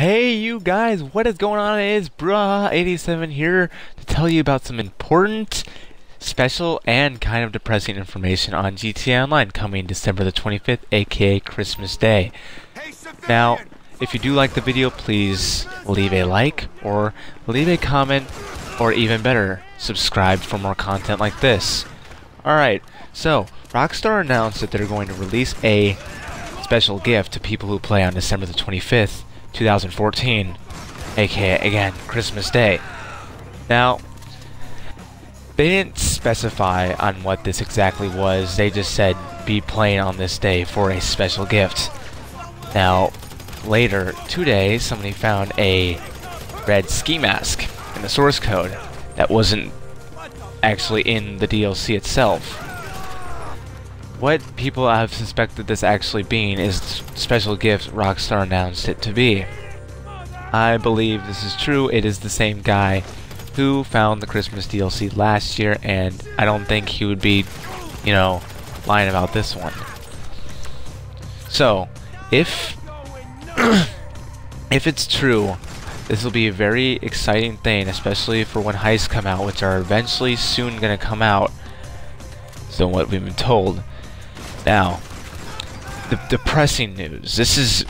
Hey you guys, what is going on? It is Bruh87 here to tell you about some important, special, and kind of depressing information on GTA Online coming December the 25th, aka Christmas Day. Now, if you do like the video, please leave a like, or leave a comment, or even better, subscribe for more content like this. Alright, so, Rockstar announced that they're going to release a special gift to people who play on December the 25th 2014, aka again Christmas Day. Now, they didn't specify on what this exactly was, they just said be playing on this day for a special gift. Now, later today, somebody found a red ski mask in the source code that wasn't actually in the DLC itself. What people have suspected this actually being is the special gift Rockstar announced it to be. I believe this is true. It is the same guy who found the Christmas DLC last year, and I don't think he would be, you know, lying about this one. So, if if it's true, this will be a very exciting thing, especially for when heists come out, which are eventually soon going to come out. So what we've been told. Now, the depressing news. This is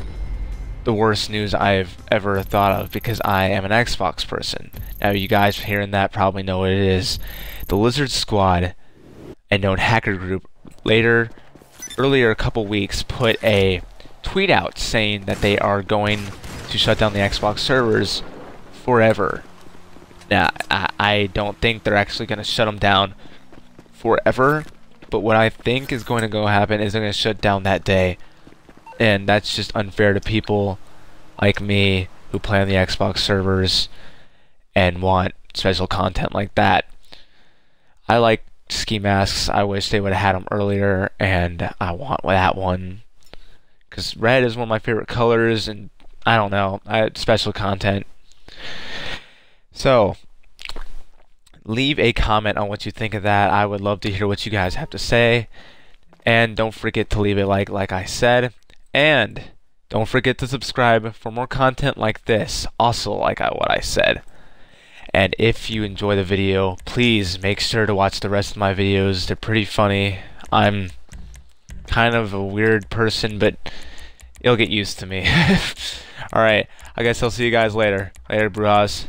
the worst news I've ever thought of because I am an Xbox person. Now, you guys hearing that probably know what it is. The Lizard Squad, a known hacker group, later, earlier a couple weeks, put a tweet out saying that they are going to shut down the Xbox servers forever. Now, I, I don't think they're actually going to shut them down forever but what I think is going to go happen is they're going to shut down that day. And that's just unfair to people like me who play on the Xbox servers and want special content like that. I like ski masks. I wish they would have had them earlier, and I want that one because red is one of my favorite colors, and I don't know, I special content. So leave a comment on what you think of that. I would love to hear what you guys have to say. And don't forget to leave a like, like I said. And don't forget to subscribe for more content like this, also like I, what I said. And if you enjoy the video, please make sure to watch the rest of my videos. They're pretty funny. I'm kind of a weird person, but you'll get used to me. Alright, I guess I'll see you guys later. Later, bros.